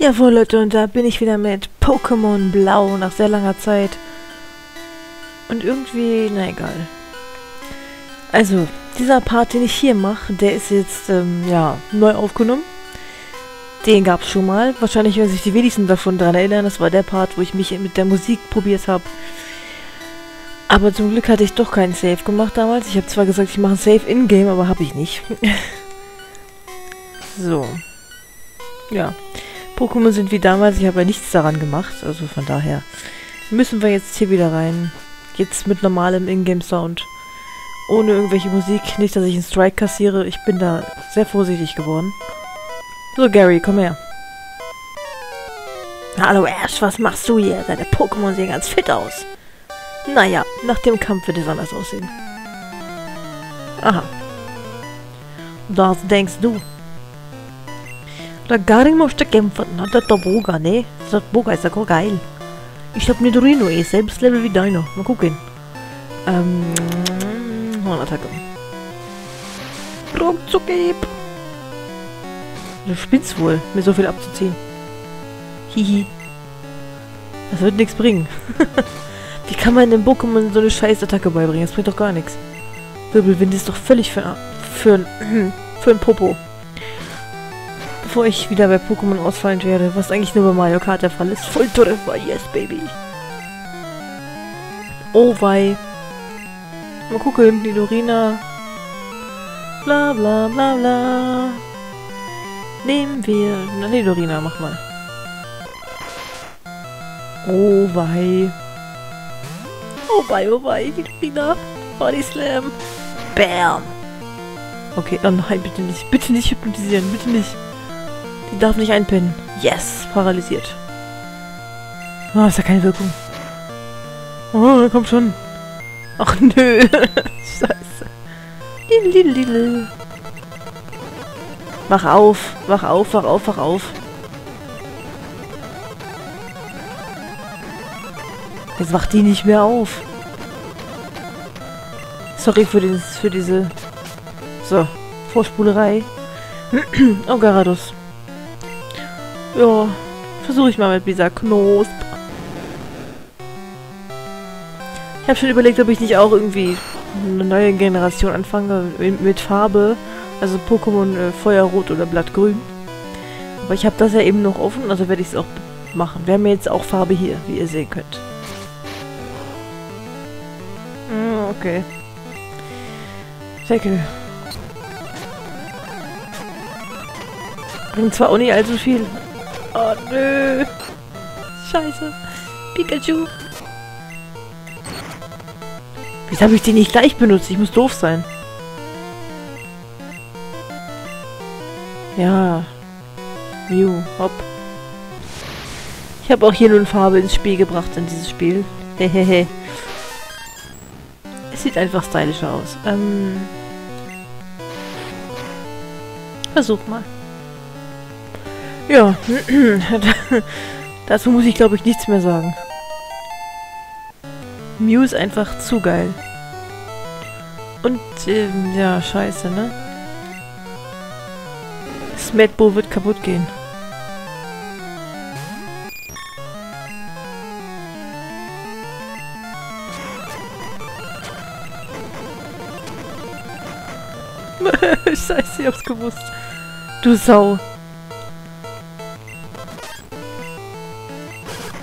Jawohl, Leute, und da bin ich wieder mit Pokémon Blau nach sehr langer Zeit. Und irgendwie, na egal. Also, dieser Part, den ich hier mache, der ist jetzt, ähm, ja, neu aufgenommen. Den gab es schon mal. Wahrscheinlich werden sich die wenigsten davon daran erinnern. Das war der Part, wo ich mich mit der Musik probiert habe. Aber zum Glück hatte ich doch keinen Save gemacht damals. Ich habe zwar gesagt, ich mache einen Save in-game, aber habe ich nicht. so. Ja. Pokémon sind wie damals, ich habe ja nichts daran gemacht, also von daher müssen wir jetzt hier wieder rein. Jetzt mit normalem Ingame-Sound. Ohne irgendwelche Musik, nicht, dass ich einen Strike kassiere, ich bin da sehr vorsichtig geworden. So, Gary, komm her. Hallo Ash, was machst du hier? Deine Pokémon sehen ganz fit aus. Naja, nach dem Kampf wird es anders aussehen. Aha. Das denkst du. Der Garing musste kämpfen. Na, das ist der Boga, ne? Das Boga ist ja auch geil. Ich hab Nidorino eh, selbst Level wie deiner. Mal gucken. Ähm, Hornattacke. Ruckzuckib. Du spinnst wohl, mir so viel abzuziehen. Hihi. Das wird nichts bringen. Wie kann man dem Pokémon so eine scheiß Attacke beibringen? Das bringt doch gar nichts. Wirbelwind ist doch völlig für, für, für ein Popo bevor ich wieder bei Pokémon ausfallen werde, was eigentlich nur bei Mario Kart der Fall ist. Volltreffer, yes, baby. Oh, wei. Mal gucken, die Dorina. Bla, bla, bla, bla. Nehmen wir... Na, die Dorina, mach mal. Oh, wei. Oh, wei, oh, wei, die Dorina. Body Slam. Bam. Okay, oh nein, bitte nicht. Bitte nicht hypnotisieren, bitte nicht. Die darf nicht einpinnen. Yes, paralysiert. Oh, ist ja keine Wirkung. Oh, kommt schon. Ach nö. Scheiße. Lidl, Wach auf, wach auf, wach auf, wach auf. Jetzt wacht die nicht mehr auf. Sorry für, den, für diese... So, Vorspulerei. oh, Garados. Ja, versuche ich mal mit dieser Knosp. Ich habe schon überlegt, ob ich nicht auch irgendwie eine neue Generation anfange mit Farbe. Also Pokémon äh, Feuerrot oder Blattgrün. Aber ich habe das ja eben noch offen, also werde ich es auch machen. Wir haben jetzt auch Farbe hier, wie ihr sehen könnt. Mm, okay. Deckel. Bringt zwar auch nicht allzu viel, Oh nö. Scheiße. Pikachu. Wieso habe ich den nicht gleich benutzt? Ich muss doof sein. Ja. Mew, hopp. Ich habe auch hier nun Farbe ins Spiel gebracht in dieses Spiel. Hehehe. es sieht einfach stylischer aus. Ähm. Versuch mal. Ja, dazu muss ich glaube ich nichts mehr sagen. Mew ist einfach zu geil. Und, ähm, ja, scheiße, ne? Smetbo wird kaputt gehen. Scheiße, ich hab's gewusst. Du Sau.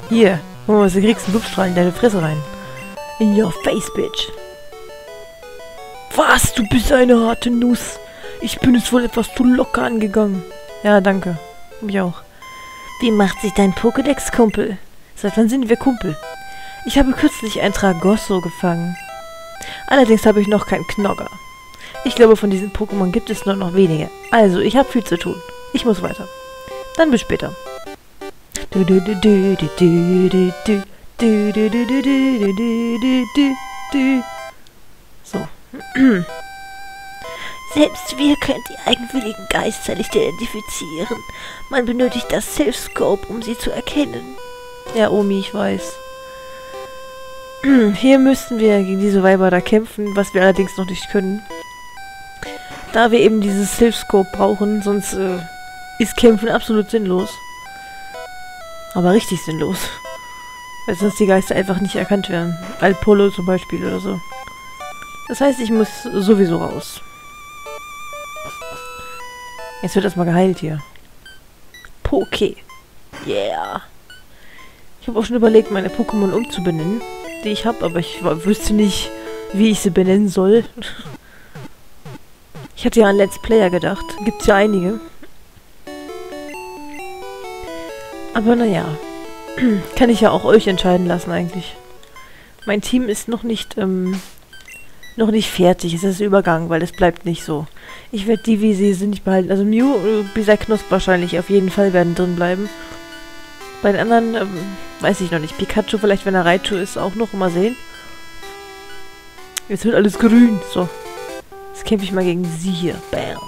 Hier, oh, du kriegst einen Luftstrahl in deine Fresse rein. In your face, bitch. Was? Du bist eine harte Nuss. Ich bin es wohl etwas zu locker angegangen. Ja, danke. Mich auch. Wie macht sich dein Pokédex, Kumpel? Seit wann sind wir Kumpel? Ich habe kürzlich ein Tragosso gefangen. Allerdings habe ich noch keinen Knogger. Ich glaube, von diesen Pokémon gibt es nur noch wenige. Also, ich habe viel zu tun. Ich muss weiter. Dann bis später. So. Selbst wir können die eigenwilligen Geister nicht identifizieren. Man benötigt das Self-Scope, um sie zu erkennen. Ja, Omi, ich weiß. Hier müssten wir gegen diese Weiber da kämpfen, was wir allerdings noch nicht können. Da wir eben dieses Self-Scope brauchen, sonst äh, ist Kämpfen absolut sinnlos. Aber richtig sinnlos. Weil sonst die Geister einfach nicht erkannt werden. Alpolo zum Beispiel oder so. Das heißt, ich muss sowieso raus. Jetzt wird erstmal geheilt hier. Poke. Yeah. Ich habe auch schon überlegt, meine Pokémon umzubenennen, die ich habe, aber ich wüsste nicht, wie ich sie benennen soll. Ich hatte ja an Let's Player gedacht. Gibt's ja einige. Aber naja. Kann ich ja auch euch entscheiden lassen eigentlich. Mein Team ist noch nicht, ähm, noch nicht fertig. Es ist Übergang, weil es bleibt nicht so. Ich werde die, wie sie sind, nicht behalten. Also Mew, äh, Bisaknosp wahrscheinlich auf jeden Fall werden drin bleiben. Bei den anderen, ähm, weiß ich noch nicht. Pikachu vielleicht, wenn er Raichu ist, auch noch. Mal sehen. Jetzt wird alles grün. So. Jetzt kämpfe ich mal gegen sie hier. Bam.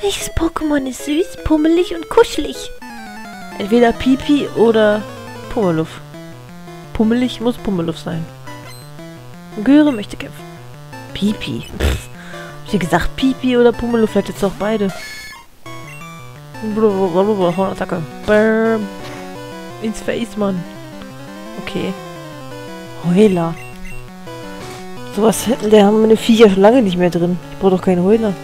Welches Pokémon ist süß, pummelig und kuschelig? Entweder Pipi oder Pummeluff. Pummelig muss Pummeluff sein. Göre möchte kämpfen. Pipi. Pff. Hab ich gesagt Pipi oder Pummeluff? Vielleicht jetzt auch beide. Hornattacke. Bam. Ins Face, Mann. Okay. Heuler. Sowas hätten der haben meine Viecher schon lange nicht mehr drin. Ich brauche doch keinen Heuler.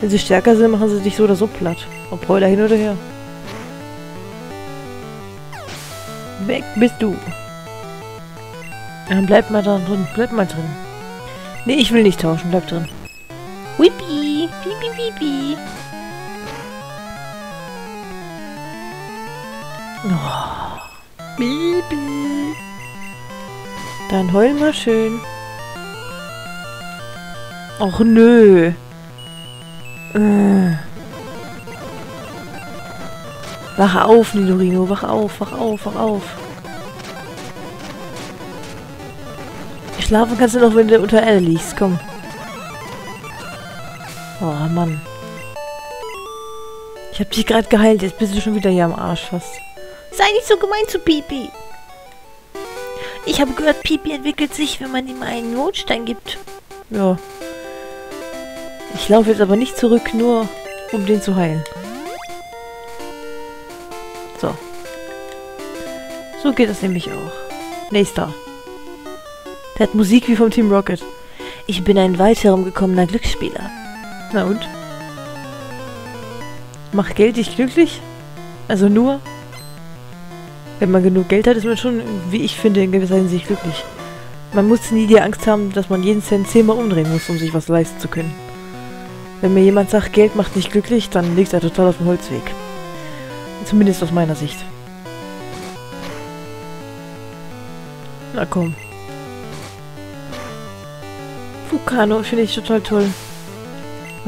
Wenn sie stärker sind, machen sie dich so oder so platt. Ob Heuler hin oder her. Weg bist du. Dann bleib mal drin. Bleib mal drin. Nee, ich will nicht tauschen. Bleib drin. Whippy. Pipi, pipi. Oh. Bibi. Dann heul mal schön. Och nö. Äh. Wach auf, Nidorino. Wach auf, wach auf, wach auf. Schlafen kannst du noch, wenn du unter Erde liegst. Komm. Oh, Mann. Ich hab dich gerade geheilt. Jetzt bist du schon wieder hier am Arsch fast. Sei nicht so gemein zu Pipi. Ich habe gehört, Pipi entwickelt sich, wenn man ihm einen Notstein gibt. Ja. Ich laufe jetzt aber nicht zurück, nur um den zu heilen. So geht das nämlich auch. Nächster. Der hat Musik wie vom Team Rocket. Ich bin ein weit herumgekommener Glücksspieler. Na und? Macht Geld dich glücklich? Also nur? Wenn man genug Geld hat, ist man schon, wie ich finde, in gewisser Hinsicht glücklich. Man muss nie die Angst haben, dass man jeden Cent zehnmal umdrehen muss, um sich was leisten zu können. Wenn mir jemand sagt, Geld macht nicht glücklich, dann liegt er total auf dem Holzweg. Zumindest aus meiner Sicht. Na komm. Fukano finde ich total toll.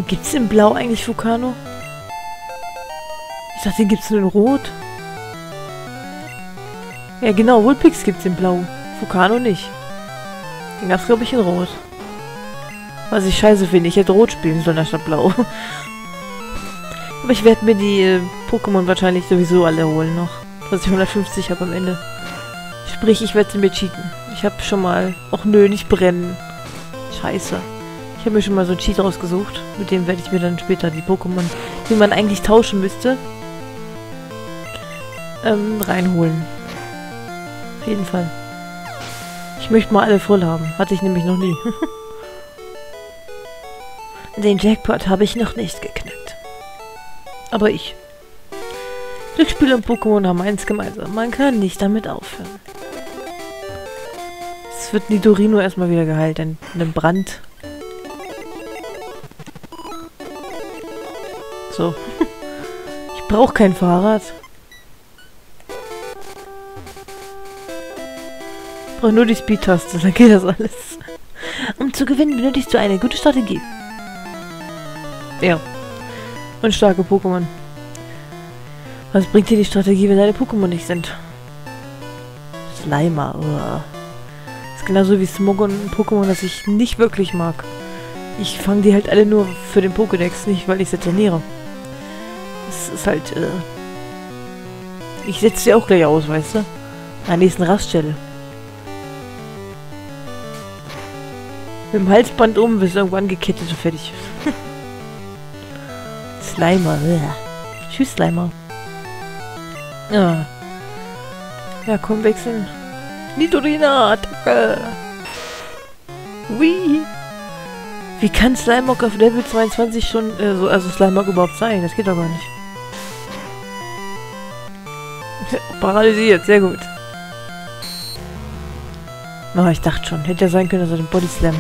Gibt es in Blau eigentlich Fukano? Ich dachte, den gibt es nur in Rot. Ja genau, Woolpix gibt es in Blau. Fukano nicht. Den gab es glaube ich in Rot. Was ich scheiße finde, ich hätte Rot spielen sollen anstatt Blau. Aber ich werde mir die äh, Pokémon wahrscheinlich sowieso alle holen noch. Dass ich 150 habe am Ende. Sprich, ich werde sie mir cheaten. Ich habe schon mal... Och nö, nicht brennen. Scheiße. Ich habe mir schon mal so ein Cheat rausgesucht. Mit dem werde ich mir dann später die Pokémon, die man eigentlich tauschen müsste, ähm, reinholen. Auf jeden Fall. Ich möchte mal alle voll haben. Hatte ich nämlich noch nie. Den Jackpot habe ich noch nicht geknackt. Aber ich. Glücksspiel und Pokémon haben eins gemeinsam. Man kann nicht damit aufhören. Es wird Nidorino erstmal wieder geheilt, in einem Brand. So. Ich brauche kein Fahrrad. Ich brauche nur die Speed-Taste, dann geht das alles. Um zu gewinnen benötigst du eine gute Strategie. Ja. Und starke Pokémon. Was bringt dir die Strategie, wenn deine Pokémon nicht sind? Slimer. Uah. ist genauso wie Smogon ein Pokémon, das ich nicht wirklich mag. Ich fange die halt alle nur für den Pokédex, nicht weil ich sie trainiere. Es ist halt, äh... Ich setze sie auch gleich aus, weißt du? An der nächsten Raststelle. Mit dem Halsband um, bis irgendwann gekettet und fertig. Slimer. Uah. Tschüss, Slimer. Ja. Komm, wechseln. Nidorina, danke. Wie? Wie kann Slimeock auf Level 22 schon, äh, so, also Slimeock überhaupt sein? Das geht doch gar nicht. Paralysiert, sehr gut. Oh, ich dachte schon. Hätte ja sein können, dass er den Body Slam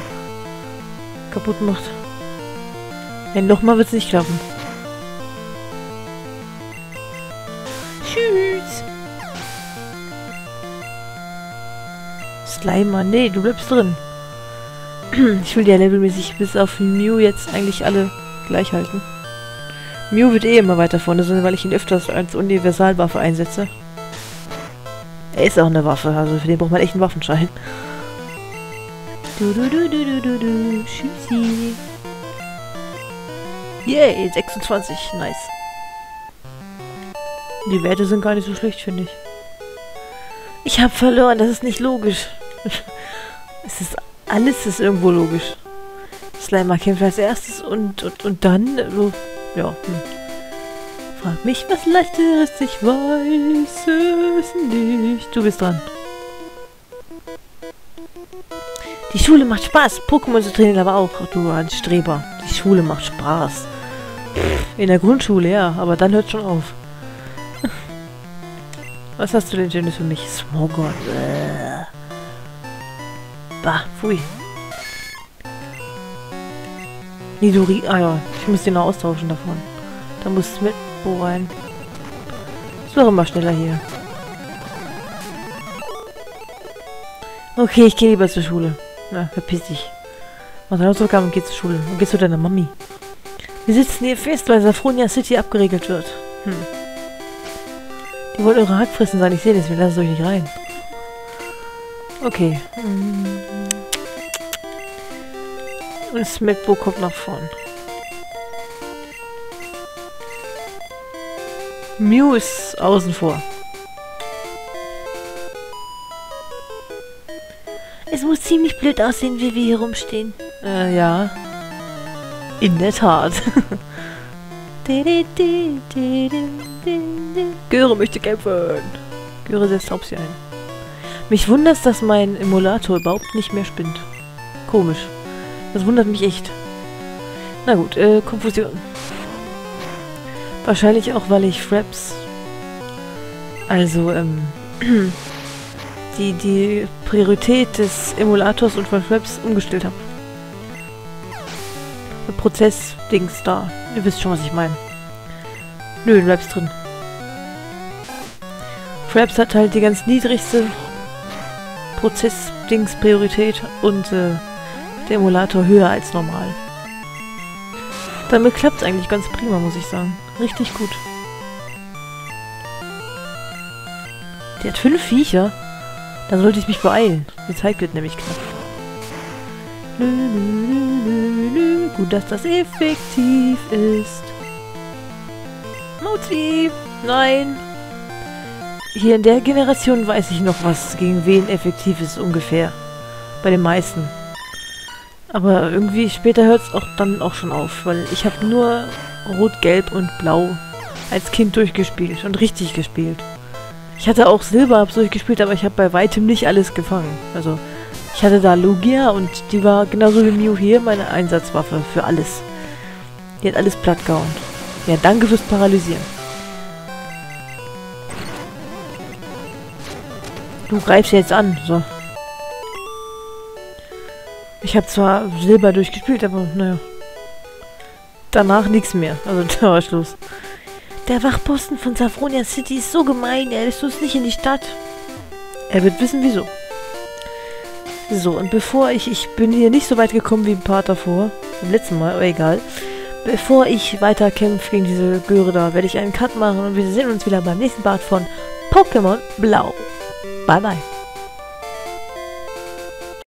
kaputt macht. Ja, nochmal wird es nicht klappen. Tschüss. Slimer, nee, du bleibst drin. ich will ja levelmäßig bis auf Mew jetzt eigentlich alle gleich halten. Mew wird eh immer weiter vorne sein, weil ich ihn öfters als Universalwaffe einsetze. Er ist auch eine Waffe, also für den braucht man echt einen Waffenschein. Du, du, du, du, du, du, du. Tschüssi. Yay, 26. Nice. Die Werte sind gar nicht so schlecht, finde ich. Ich habe verloren, das ist nicht logisch. es ist alles ist irgendwo logisch. Slimer kämpft als erstes und, und, und dann, so, ja, hm. Frag mich was leichteres, ich weiß es nicht. Du bist dran. Die Schule macht Spaß. Pokémon zu trainieren aber auch. Du ein Streber. Die Schule macht Spaß. In der Grundschule, ja. Aber dann hört schon auf. Was hast du denn Schönes für mich? Smogon. Äh. Bah, pfui. Nidori. Ah ja, ich muss den noch austauschen davon. Da muss es mit Bo rein. Es wäre immer schneller hier. Okay, ich gehe lieber zur Schule. Na, verpiss dich. Mach deine Hausaufgaben und geh zur Schule. Und geh zu deiner Mami. Wir sitzen hier fest, weil Safronia City abgeregelt wird. Hm. Die wollen eure Hackfressen sein. Ich sehe das. Wir lassen euch nicht rein. Okay. Und Smetbo kommt nach vorn. Mew ist außen vor. Es muss ziemlich blöd aussehen, wie wir hier rumstehen. Äh, ja. In der Tat. Göre möchte kämpfen. Göre setzt Hauptziel ein. Mich wundert, dass mein Emulator überhaupt nicht mehr spinnt. Komisch. Das wundert mich echt. Na gut, äh, Konfusion. Wahrscheinlich auch, weil ich Fraps... Also, ähm... die, die Priorität des Emulators und von Fraps umgestellt habe. Prozess-Dings da. Ihr wisst schon, was ich meine. Nö, du bleibst drin. Fraps hat halt die ganz niedrigste Prozess-Dings-Priorität und äh, der Emulator höher als normal. Damit klappt es eigentlich ganz prima, muss ich sagen. Richtig gut. Die hat fünf Viecher. Da sollte ich mich beeilen. Die Zeit wird nämlich knapp. Gut, dass das effektiv ist. Mauzi! Nein! Hier in der Generation weiß ich noch, was gegen wen effektiv ist ungefähr. Bei den meisten. Aber irgendwie später hört es auch dann auch schon auf, weil ich habe nur Rot, Gelb und Blau als Kind durchgespielt und richtig gespielt. Ich hatte auch Silber durchgespielt, aber ich habe bei weitem nicht alles gefangen. Also, ich hatte da Lugia und die war genauso wie Mew hier meine Einsatzwaffe für alles. Die hat alles platt gehauen. Ja, danke fürs Paralysieren. Du greifst jetzt an, so. Ich habe zwar Silber durchgespielt, aber naja. Danach nichts mehr. Also da war Schluss. Der Wachposten von Safronia City ist so gemein, er lässt uns nicht in die Stadt. Er wird wissen, wieso. So, und bevor ich... Ich bin hier nicht so weit gekommen wie ein paar davor. Im letzten Mal, aber egal. Bevor ich weiter kämpfe gegen diese Göre da, werde ich einen Cut machen und wir sehen uns wieder beim nächsten Part von Pokémon Blau. Bye, bye.